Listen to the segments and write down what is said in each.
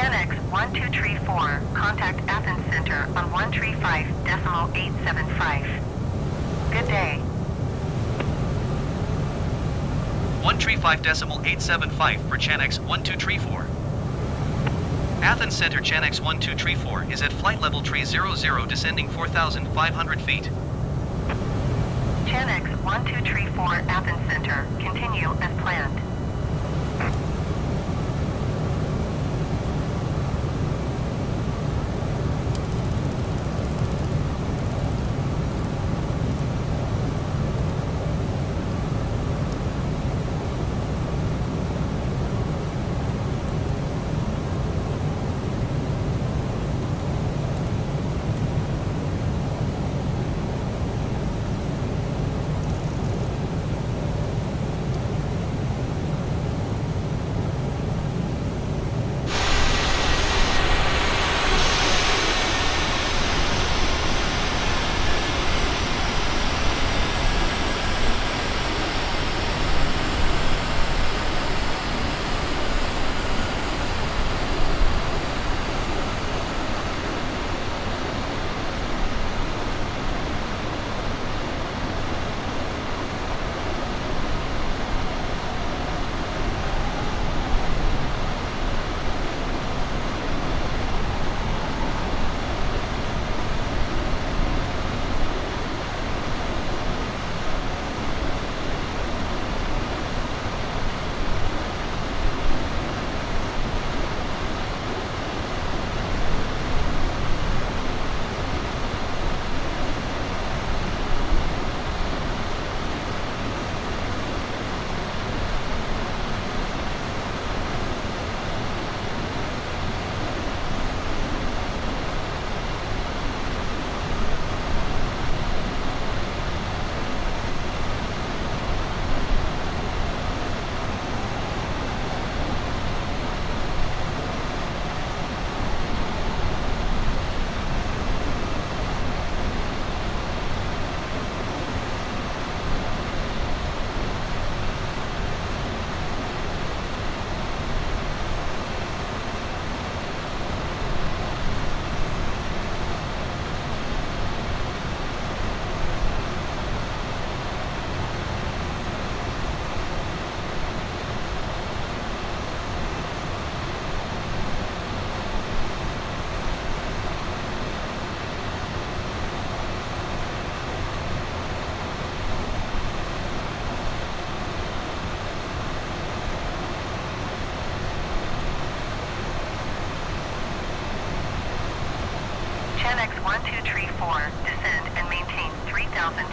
Chanex 1234, contact Athens Center on 135.875. Good day. 135.875 for Chanex 1234. Athens Center Chanex 1234 is at flight level 300 descending 4,500 feet. Chanex 1234, Athens Center, continue as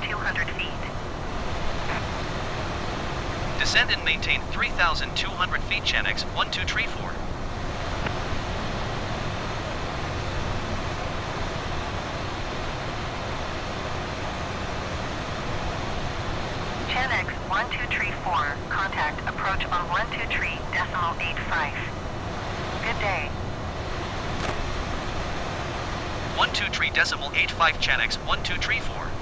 3,200 feet. Descend and maintain 3,200 feet Chanex 1234. Chanex 1234, contact approach on 123 decimal 85. Good day. 123 decimal 85 Chanex 1234.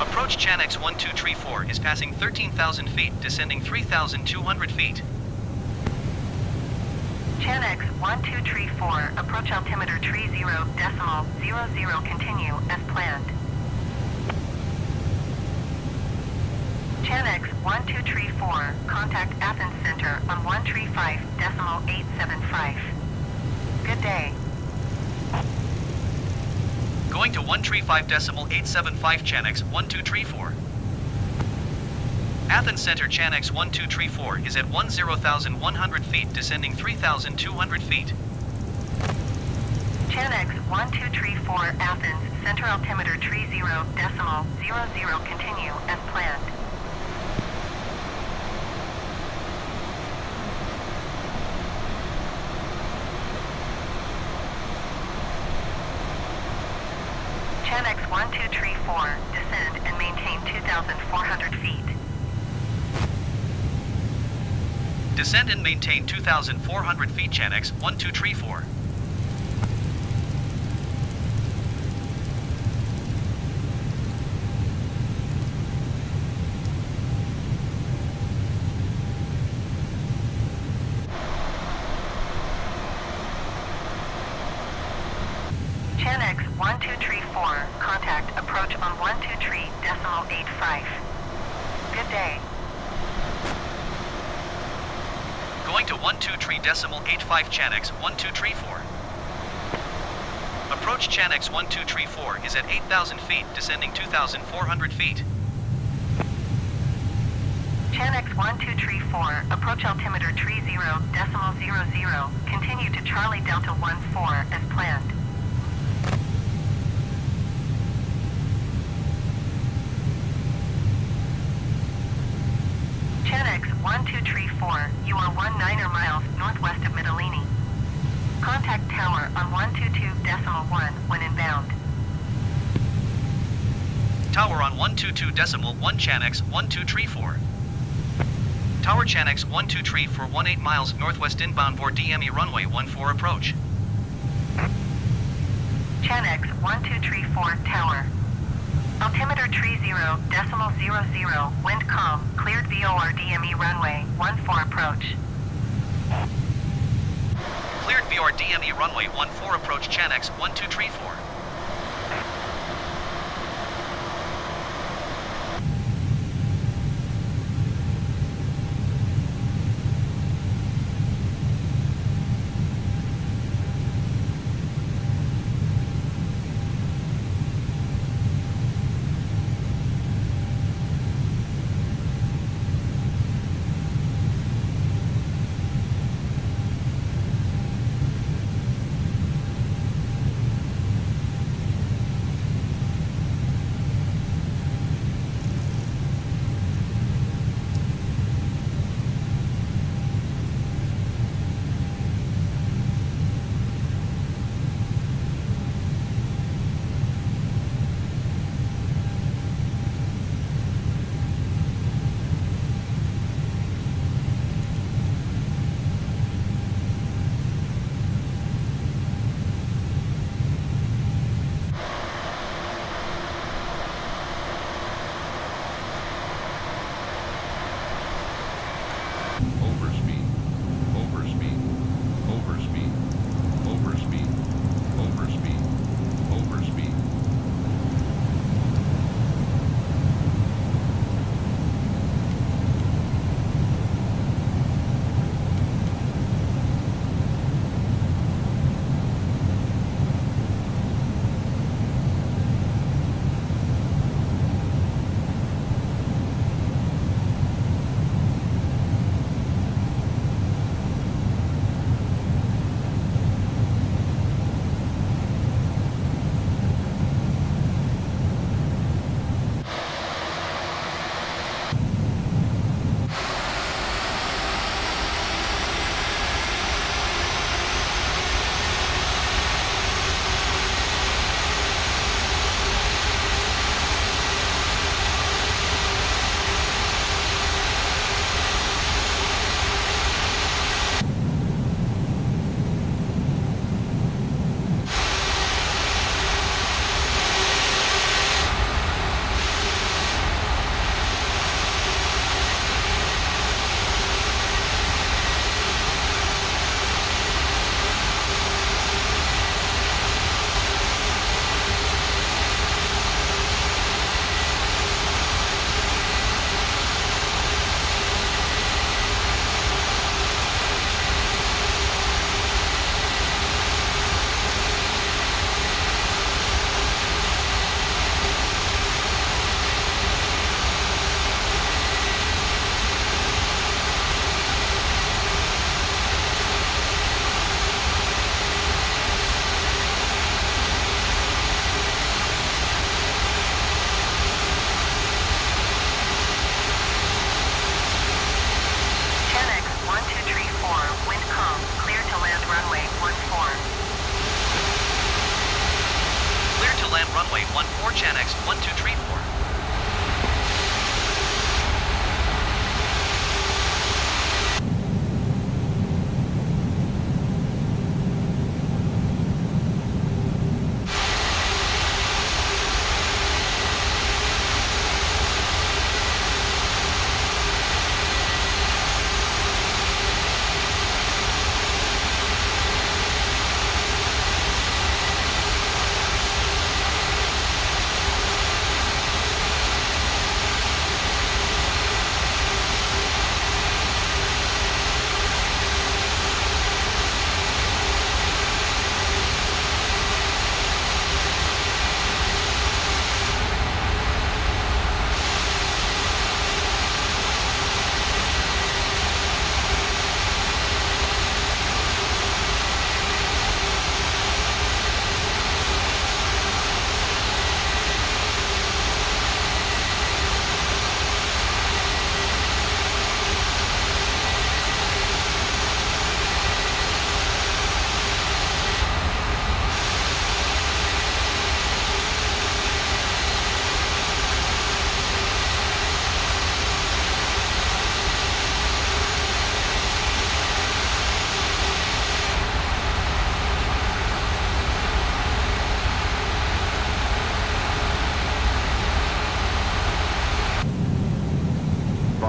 Approach Chanex 1234 is passing 13,000 feet, descending 3,200 feet. Chanex 1234, approach altimeter tree 0 decimal 00 continue as planned. Chanex 1234, contact Athens Center on 135 decimal 875. Good day. Going to 135 decimal 875 Chanex 1234. Athens Center Chanex 1234 is at 10,100 feet, descending 3,200 feet. Chanex 1234, Athens, center altimeter tree 0 decimal 00 continue as planned. Chanex 1234, descend and maintain 2,400 feet. Descend and maintain 2,400 feet Chanex 1234. Chanex 1234, contact approach on 123 decimal 85. Good day. Going to 123 decimal 85 Chanex 1234. Approach Chanex 1234 is at 8,000 feet, descending 2,400 feet. Chanex 1234, approach altimeter 30 decimal 00, continue to Charlie Delta 14 as planned. Chanex 1234, you are one niner miles northwest of Mytilene. Contact tower on 122 decimal 1 when inbound. Tower on 122 decimal 1 Chanex 1234. Tower Chanex 123 for 18 miles northwest inbound for DME runway 14 approach. Chanex 1234 tower. Altimeter 30 decimal zero zero, wind calm, cleared VOR DME runway one four approach. Cleared VOR DME runway one four approach Chanex 1234. Overspeed.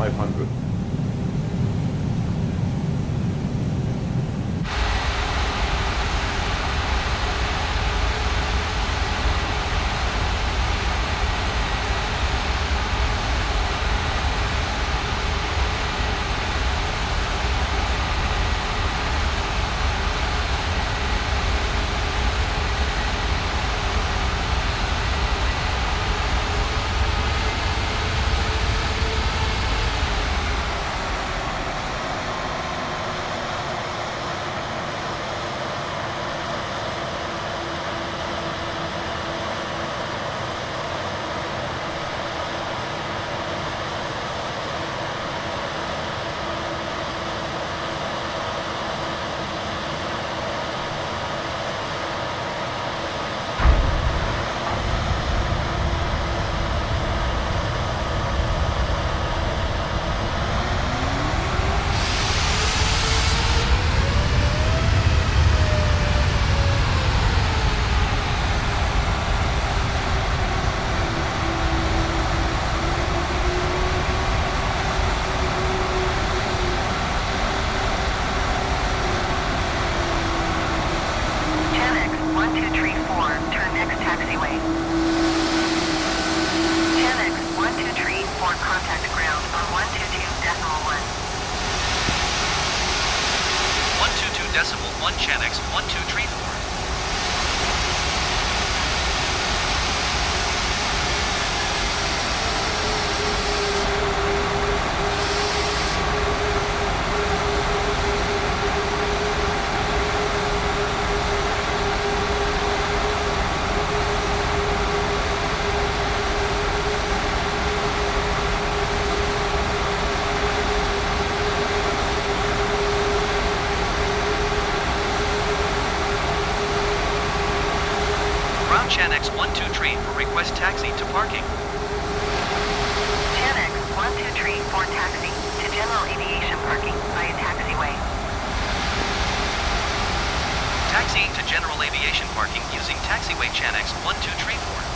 500. Parking using taxiway Chanex 1234.